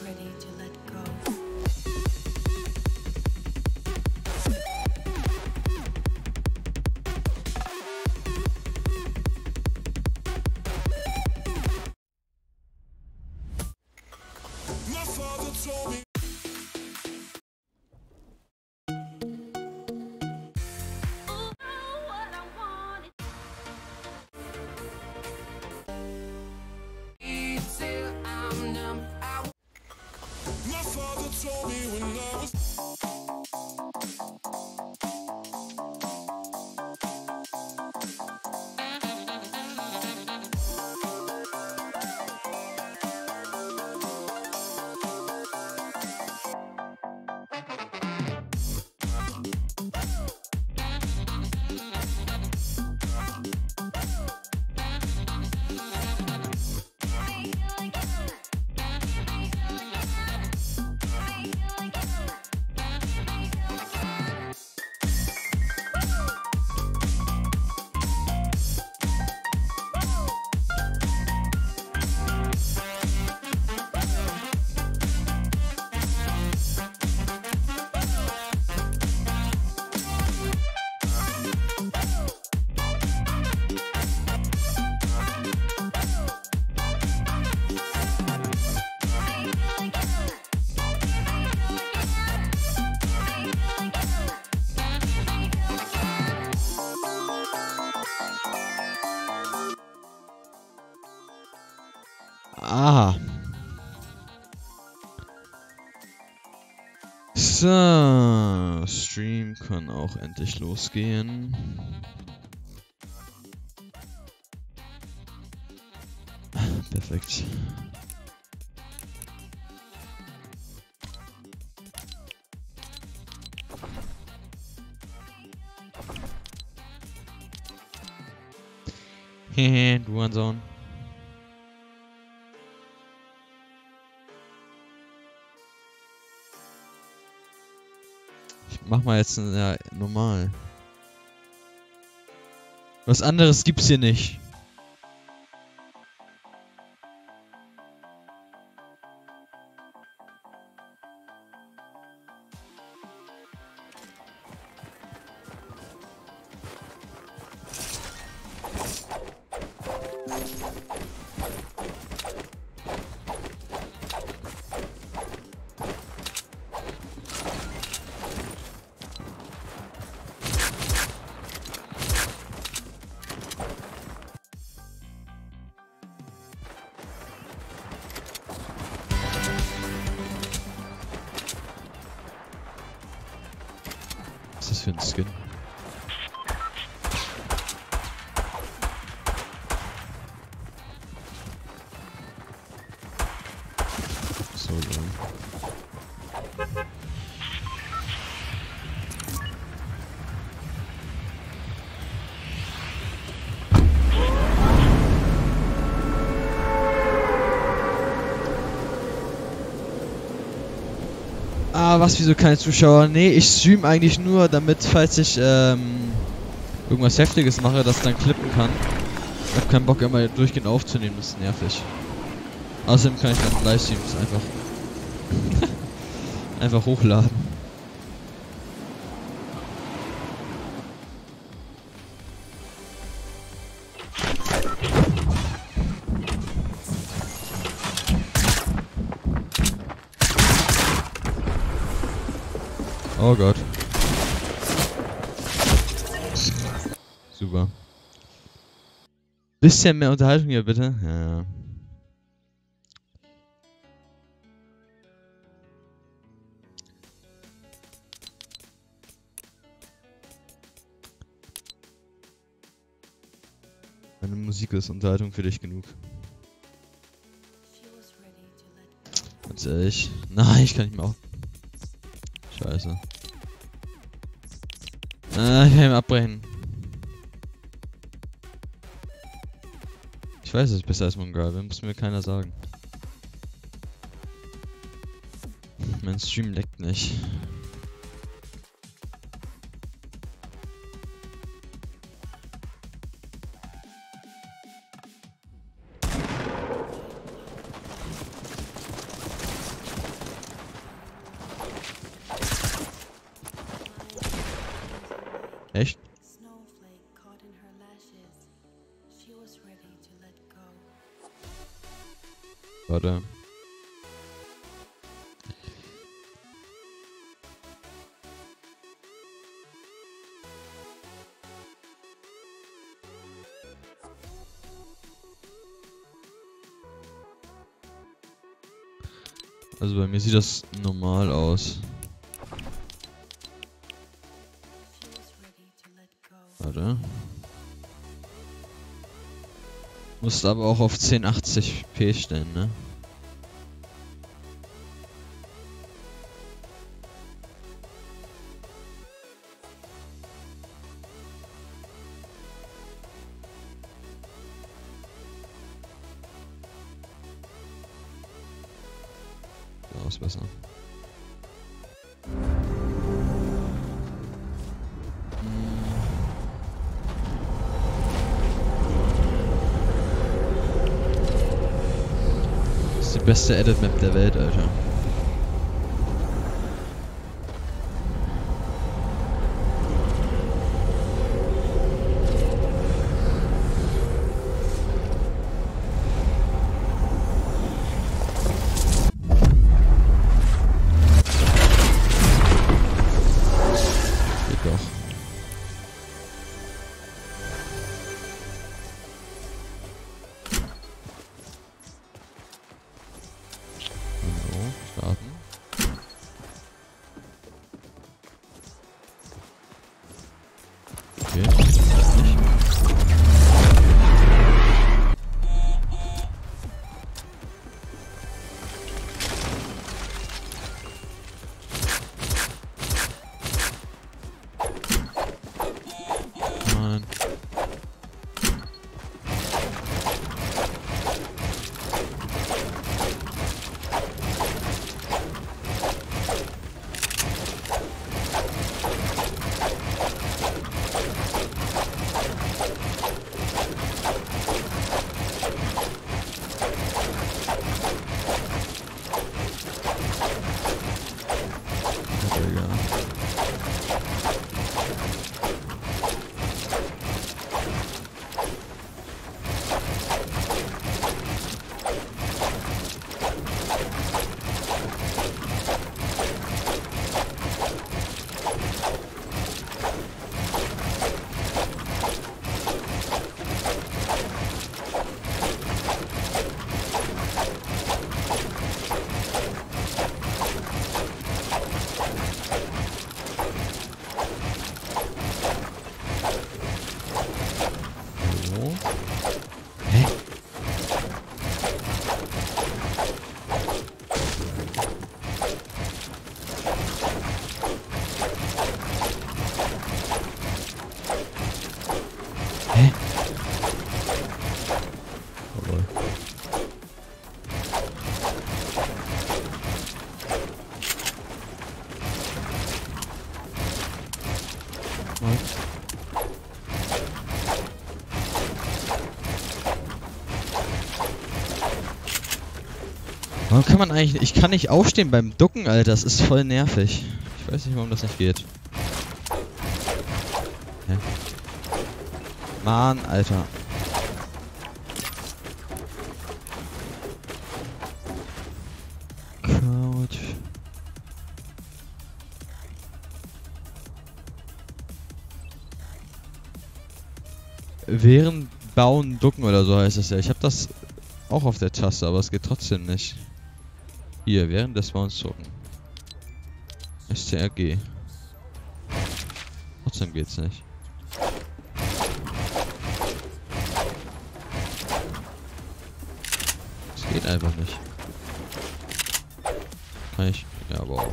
ready to let go. Aha. So, Stream kann auch endlich losgehen. Perfekt. Hehe, du Hurensohn. Mach mal jetzt ja, normal. Was anderes gibt's hier nicht. Was ist was, wieso keine Zuschauer? Nee, ich stream eigentlich nur, damit, falls ich ähm, irgendwas Heftiges mache, das dann klippen kann. Ich hab keinen Bock, immer durchgehend aufzunehmen, das ist nervig. Außerdem kann ich dann Livestreams einfach einfach hochladen. Oh Gott. Super. Bisschen mehr Unterhaltung hier, bitte. Ja. Meine Musik ist Unterhaltung für dich genug. Ganz ehrlich. Nein, ich kann nicht mehr auf. Scheiße. Ah, ich kann ihn abbrechen. Ich weiß, es besser als Mongrel, muss mir keiner sagen. Mein Stream leckt nicht. Also bei mir sieht das normal aus. Warte. Musst aber auch auf 1080p stellen, ne? Ist besser. Das ist die beste Edit-Map der Welt, Alter. Warum kann man eigentlich... Ich kann nicht aufstehen beim Ducken, Alter. Das ist voll nervig. Ich weiß nicht, warum das nicht geht. Hä? Mann, Alter. Couch. Während Bauen, Ducken oder so heißt es ja. Ich habe das auch auf der Taste, aber es geht trotzdem nicht. Hier, während des Bauens drucken. STRG. Trotzdem geht's nicht. Es geht einfach nicht. Kann ich? Ja, auch.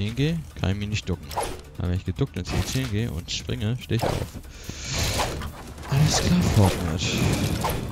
In CC gehe, kann ich mich nicht ducken. Aber wenn ich geduckt in CC gehe und springe, stehe ich auf. Alles klar, Fortnite.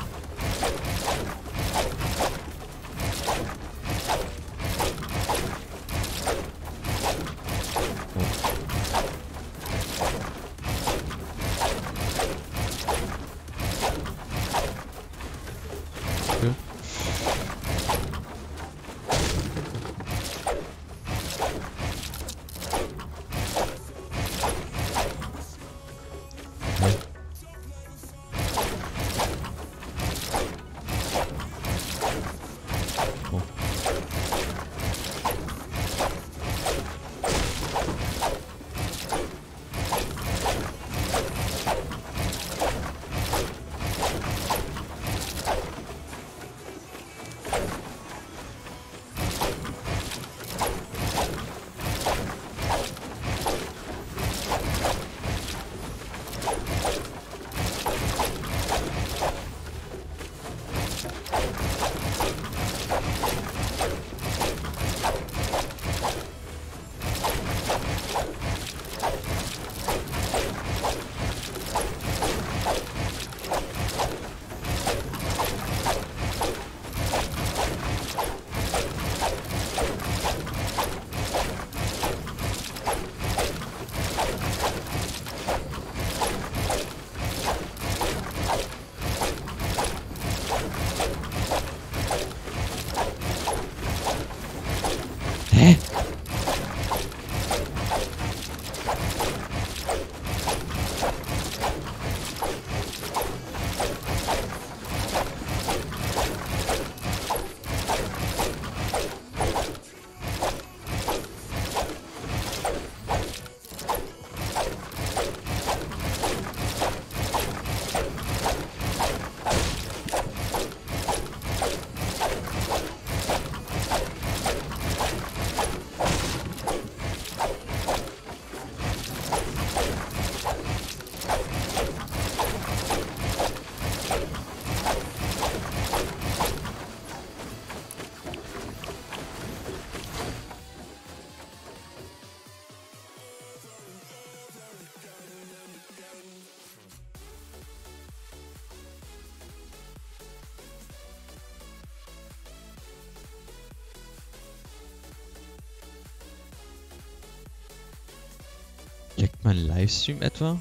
Leckt mein Livestream etwa?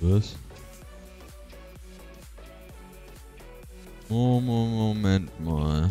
Was? Oh, Mo- Moment mal.